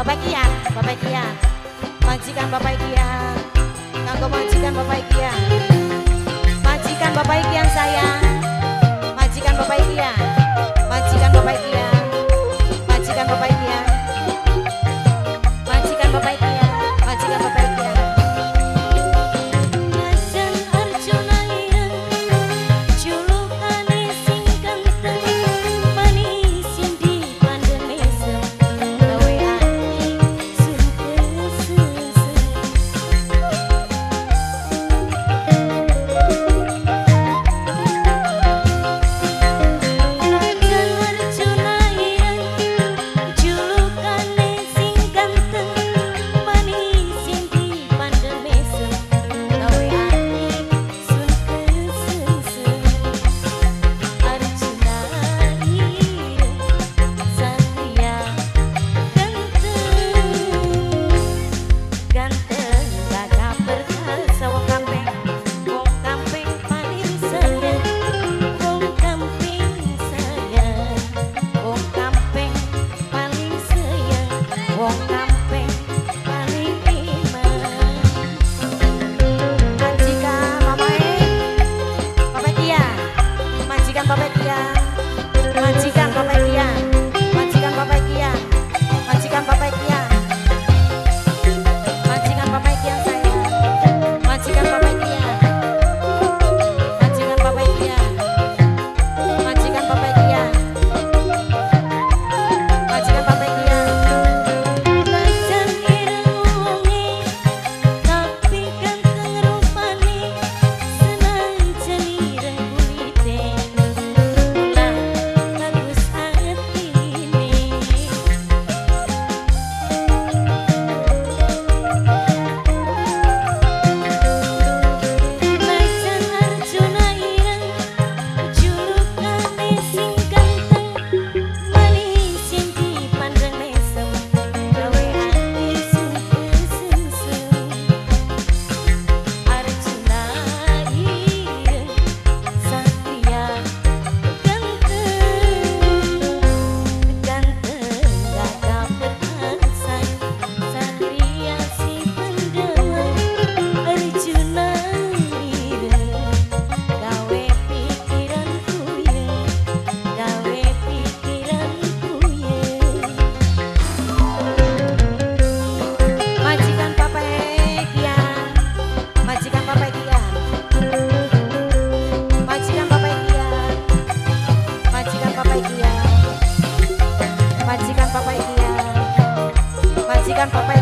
Bapak Kia, ya, Bapak Kia, ya. majikan Bapak Kia, ya. kanggo majikan Bapak Kia, majikan Bapak Kia sayang. dan Papa